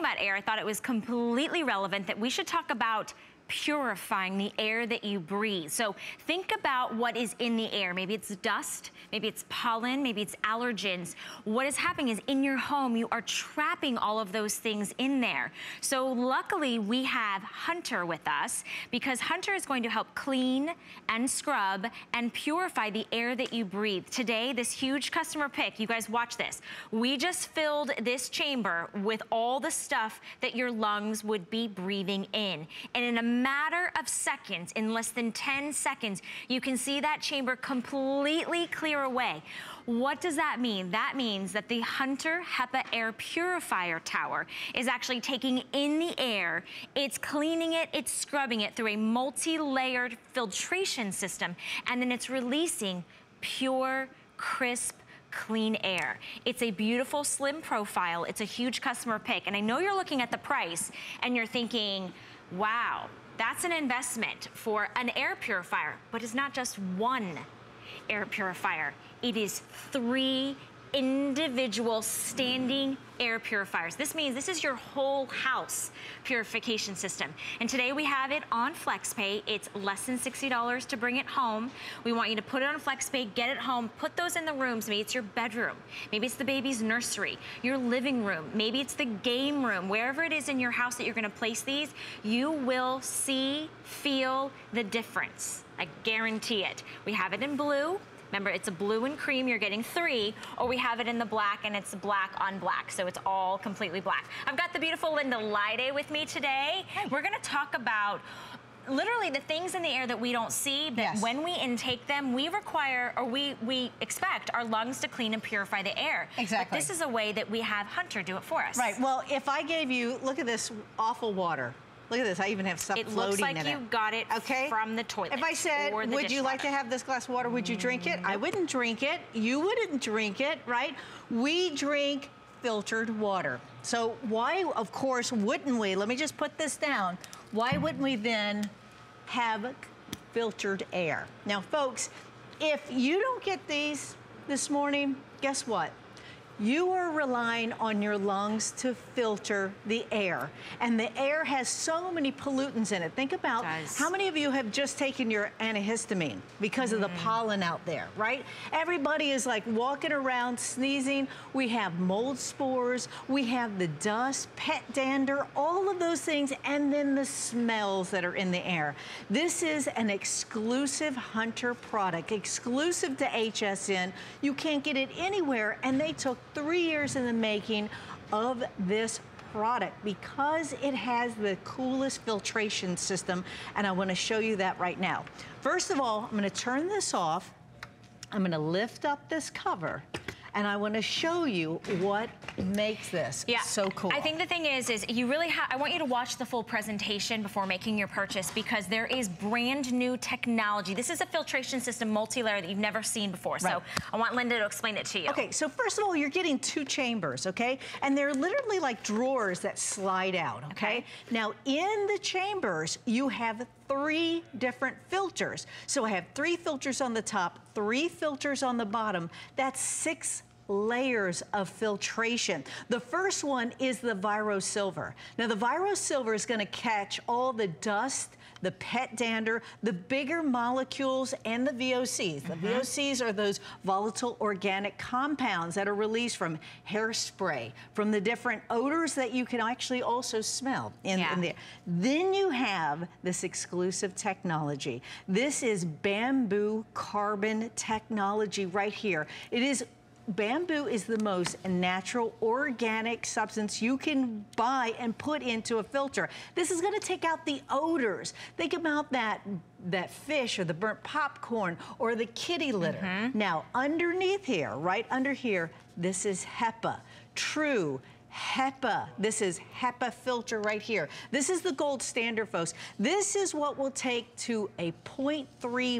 about air, I thought it was completely relevant that we should talk about purifying the air that you breathe. So think about what is in the air. Maybe it's dust, maybe it's pollen, maybe it's allergens. What is happening is in your home, you are trapping all of those things in there. So luckily we have Hunter with us because Hunter is going to help clean and scrub and purify the air that you breathe. Today, this huge customer pick, you guys watch this. We just filled this chamber with all the stuff that your lungs would be breathing in. And in a matter of seconds, in less than 10 seconds, you can see that chamber completely clear away. What does that mean? That means that the Hunter HEPA Air Purifier Tower is actually taking in the air, it's cleaning it, it's scrubbing it through a multi-layered filtration system, and then it's releasing pure, crisp, clean air. It's a beautiful slim profile. It's a huge customer pick. And I know you're looking at the price and you're thinking, wow, that's an investment for an air purifier, but it's not just one air purifier. It is three individual standing air purifiers. This means this is your whole house purification system. And today we have it on FlexPay. It's less than $60 to bring it home. We want you to put it on FlexPay, get it home, put those in the rooms. Maybe it's your bedroom. Maybe it's the baby's nursery, your living room. Maybe it's the game room. Wherever it is in your house that you're gonna place these, you will see, feel the difference. I guarantee it. We have it in blue. Remember, it's a blue and cream, you're getting three, or we have it in the black and it's black on black, so it's all completely black. I've got the beautiful Linda Lyday with me today. Hey. We're gonna talk about literally the things in the air that we don't see, but yes. when we intake them, we require or we, we expect our lungs to clean and purify the air. Exactly. But this is a way that we have Hunter do it for us. Right, well, if I gave you, look at this awful water. Look at this, I even have stuff it floating in it. It looks like you got it okay? from the toilet. If I said, would you like to have this glass of water, would you drink it? I wouldn't drink it. You wouldn't drink it, right? We drink filtered water. So why, of course, wouldn't we? Let me just put this down. Why wouldn't we then have filtered air? Now, folks, if you don't get these this morning, guess what? You are relying on your lungs to filter the air. And the air has so many pollutants in it. Think about how many of you have just taken your antihistamine because mm. of the mm. pollen out there, right? Everybody is like walking around sneezing. We have mold spores, we have the dust, pet dander, all of those things, and then the smells that are in the air. This is an exclusive Hunter product, exclusive to HSN. You can't get it anywhere, and they took three years in the making of this product because it has the coolest filtration system and I want to show you that right now. First of all, I'm going to turn this off. I'm going to lift up this cover and I want to show you what makes this yeah. so cool. I think the thing is, is you really have, I want you to watch the full presentation before making your purchase because there is brand new technology. This is a filtration system multi-layer that you've never seen before. Right. So I want Linda to explain it to you. Okay, so first of all, you're getting two chambers, okay? And they're literally like drawers that slide out, okay? okay. Now in the chambers, you have three different filters. So I have three filters on the top, three filters on the bottom. That's six layers of filtration. The first one is the Viro Silver. Now the Viro Silver is gonna catch all the dust the pet dander, the bigger molecules, and the VOCs. The mm -hmm. VOCs are those volatile organic compounds that are released from hairspray, from the different odors that you can actually also smell in, yeah. in there. Then you have this exclusive technology. This is bamboo carbon technology right here. It is bamboo is the most natural organic substance you can buy and put into a filter. This is gonna take out the odors. Think about that that fish or the burnt popcorn or the kitty litter. Mm -hmm. Now, underneath here, right under here, this is HEPA, true HEPA. This is HEPA filter right here. This is the gold standard, folks. This is what will take to a 0.3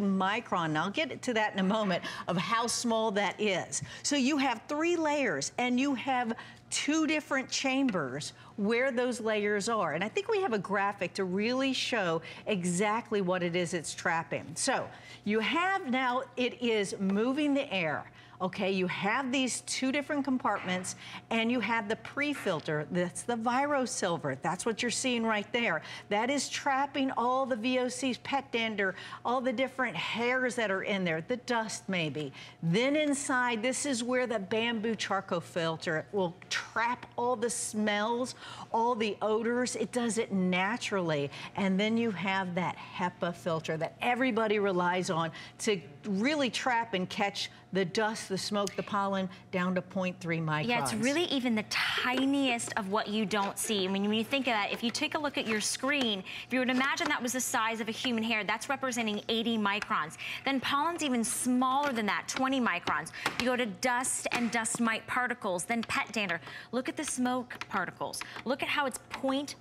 micron. And I'll get to that in a moment of how small that is. So you have three layers and you have two different chambers where those layers are. And I think we have a graphic to really show exactly what it is it's trapping. So you have now, it is moving the air okay? You have these two different compartments and you have the pre-filter, that's the ViroSilver. That's what you're seeing right there. That is trapping all the VOCs, pet dander, all the different hairs that are in there, the dust maybe. Then inside, this is where the bamboo charcoal filter will trap all the smells, all the odors. It does it naturally. And then you have that HEPA filter that everybody relies on to really trap and catch the dust, the smoke, the pollen down to 0.3 microns. Yeah, it's really even the tiniest of what you don't see. I mean, when you think of that, if you take a look at your screen, if you would imagine that was the size of a human hair, that's representing 80 microns. Then pollen's even smaller than that, 20 microns. You go to dust and dust mite particles, then pet dander. Look at the smoke particles. Look at how it's 0.1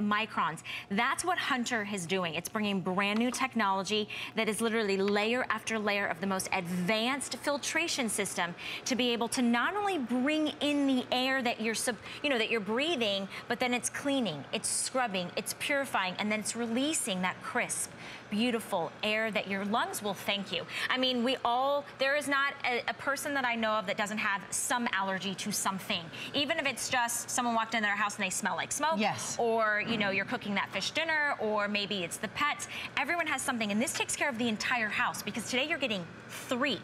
microns. That's what Hunter is doing. It's bringing brand new technology that is literally layer after layer of the most advanced filtration system to be able to not only bring in the air that you're, you know, that you're breathing, but then it's cleaning, it's scrubbing, it's purifying, and then it's releasing that crisp, beautiful air that your lungs will thank you. I mean, we all, there is not a, a, person that I know of that doesn't have some allergy to something. Even if it's just someone walked in their house and they smell like smoke. Yes. Or, you know, you're cooking that fish dinner, or maybe it's the pets. Everyone has something, and this takes care of the entire house because today you're getting three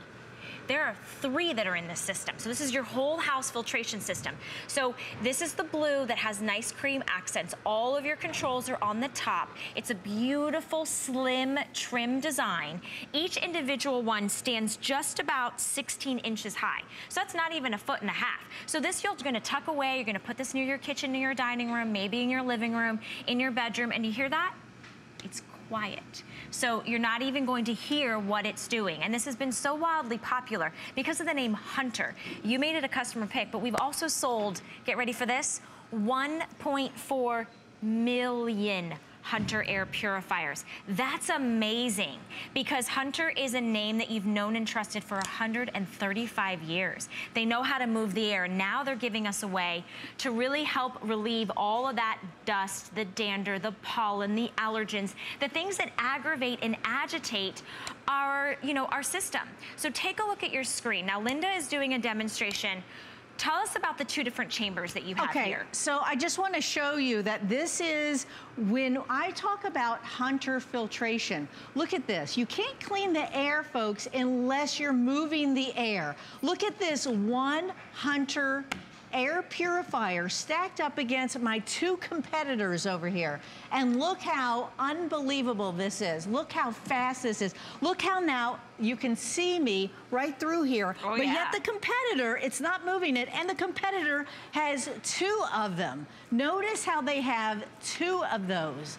there are three that are in this system. So this is your whole house filtration system. So this is the blue that has nice cream accents. All of your controls are on the top. It's a beautiful, slim, trim design. Each individual one stands just about 16 inches high. So that's not even a foot and a half. So this you're gonna tuck away. You're gonna put this near your kitchen, near your dining room, maybe in your living room, in your bedroom. And you hear that? It's quiet. So you're not even going to hear what it's doing. And this has been so wildly popular because of the name Hunter. You made it a customer pick, but we've also sold, get ready for this, 1.4 million Hunter air purifiers. That's amazing because Hunter is a name that you've known and trusted for 135 years. They know how to move the air. Now they're giving us a way to really help relieve all of that dust, the dander, the pollen, the allergens, the things that aggravate and agitate our, you know, our system. So take a look at your screen. Now Linda is doing a demonstration Tell us about the two different chambers that you have okay, here. So I just want to show you that this is when I talk about Hunter filtration. Look at this. You can't clean the air, folks, unless you're moving the air. Look at this one Hunter air purifier stacked up against my two competitors over here. And look how unbelievable this is. Look how fast this is. Look how now you can see me right through here. Oh, but yeah. yet the competitor, it's not moving it, and the competitor has two of them. Notice how they have two of those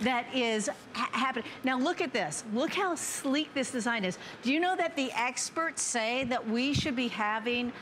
that is ha happening. Now look at this. Look how sleek this design is. Do you know that the experts say that we should be having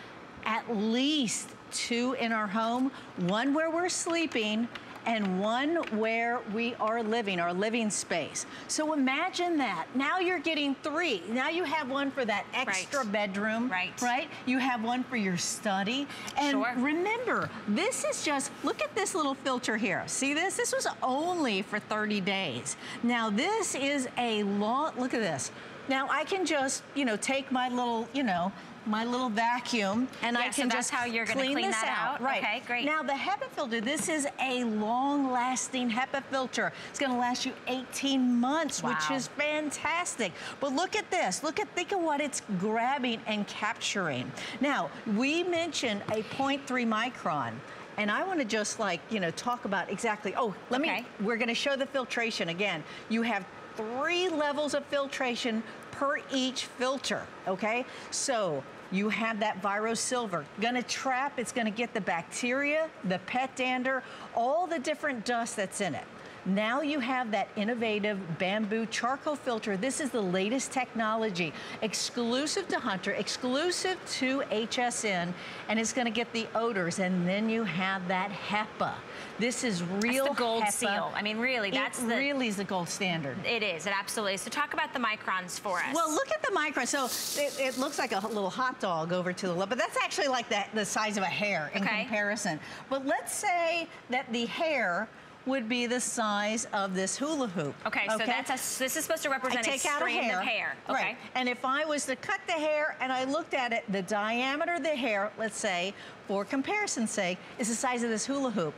at least two in our home, one where we're sleeping and one where we are living, our living space. So imagine that. Now you're getting three. Now you have one for that extra right. bedroom. Right. Right? You have one for your study. And sure. remember, this is just, look at this little filter here. See this? This was only for 30 days. Now this is a long, look at this. Now I can just, you know, take my little, you know, my little vacuum and yeah, I can so just how you're clean, clean this out. out. Right. Okay, great. Now the HEPA filter, this is a long-lasting HEPA filter. It's going to last you 18 months, wow. which is fantastic. But look at this. Look at think of what it's grabbing and capturing. Now, we mentioned a 0.3 micron. And I want to just like, you know, talk about exactly, oh, let okay. me, we're going to show the filtration again. You have three levels of filtration per each filter, okay? So you have that Viro Silver. Gonna trap, it's gonna get the bacteria, the pet dander, all the different dust that's in it. Now you have that innovative bamboo charcoal filter. This is the latest technology, exclusive to Hunter, exclusive to HSN, and it's going to get the odors. And then you have that HEPA. This is real That's the gold HEPA. seal. I mean, really, that's it the. really is the gold standard. It is. It absolutely is. So talk about the microns for us. Well, look at the micron. So it, it looks like a little hot dog over to the left, but that's actually like the, the size of a hair in Okay. comparison. But let's say that the hair would be the size of this hula hoop. Okay, so that's a, this is supposed to I represent take a strand hair. of hair. Okay. Right. And if I was to cut the hair and I looked at it, the diameter of the hair, let's say, for comparison's sake, is the size of this hula hoop.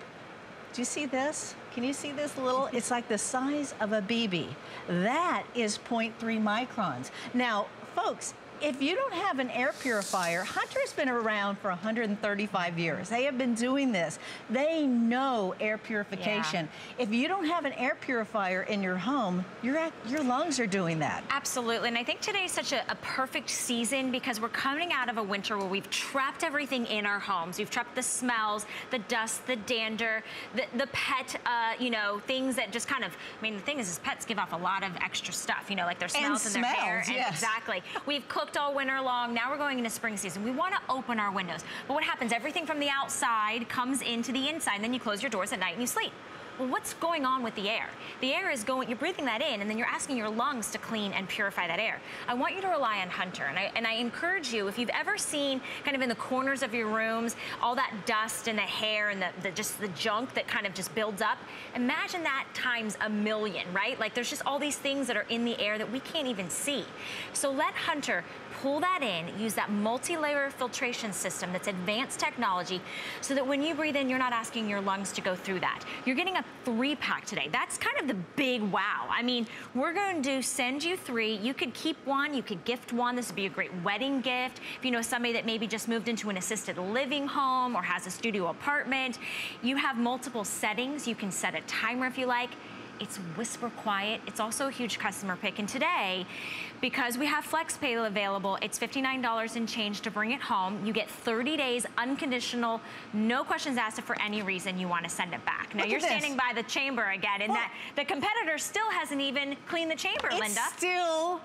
Do you see this? Can you see this little? It's like the size of a BB. That is 0.3 microns. Now, folks, if you don't have an air purifier, Hunter's been around for 135 years. They have been doing this. They know air purification. If you don't have an air purifier in your home, your, ac- your lungs are doing that. Absolutely, and I think today is such a, a perfect season because we're coming out of a winter where we've trapped everything in our homes. We've trapped the smells, the dust, the dander, the, the pet, uh, you know, things that just kind of, I mean, the thing is, is pets give off a lot of extra stuff, you know, like their smells and, their hair. smells, and. Exactly. We've cooked all winter long. Now we're going into spring season. We want to open our windows. But what happens? Everything from the outside comes into the inside, and then you close your doors at night and you sleep. Well, what's going on with the air? The air is going, you're breathing that in, and then you're asking your lungs to clean and purify that air. I want you to rely on Hunter, and I, and I encourage you, if you've ever seen kind of in the corners of your rooms, all that dust and the hair and the, the just the junk that kind of just builds up, imagine that times a million, right? Like there's just all these things that are in the air that we can't even see. So let Hunter pull that in, use that multi-layer filtration system that's advanced technology so that when you breathe in, you're not asking your lungs to go through that. You're getting a three pack today. That's kind of the big wow. I mean, we're going to do send you three. You could keep one, you could gift one. This would be a great wedding gift. If you know somebody that maybe just moved into an assisted living home or has a studio apartment, you have multiple settings. You can set a timer if you like. It's whisper quiet. It's also a huge customer pick. And today, because we have FlexPay available, it's $59 and change to bring it home. You get 30 days unconditional, no questions asked if for any reason you want to send it back. Now Look you're standing by the chamber again, and Well- that the competitor still hasn't even cleaned the chamber, It's Linda. still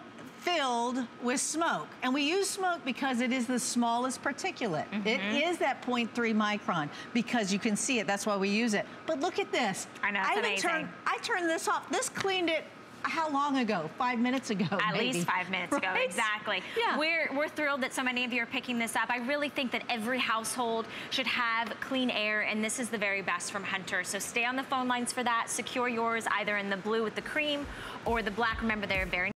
filled with smoke. And we use smoke because it is the smallest particulate. It Mm-hmm. is that 0.3 micron because you can see it. That's why we use it. But look at this. I know, even amazing. Turned, I turned this off. This cleaned it how long ago? Five minutes ago, At maybe. least five minutes ago, exactly. Yeah. We're, we're thrilled that so many of you are picking this up. I really think that every household should have clean air, and this is the very best from Hunter. So stay on the phone lines for that. Secure yours either in the blue with the cream or the black. Remember, they're very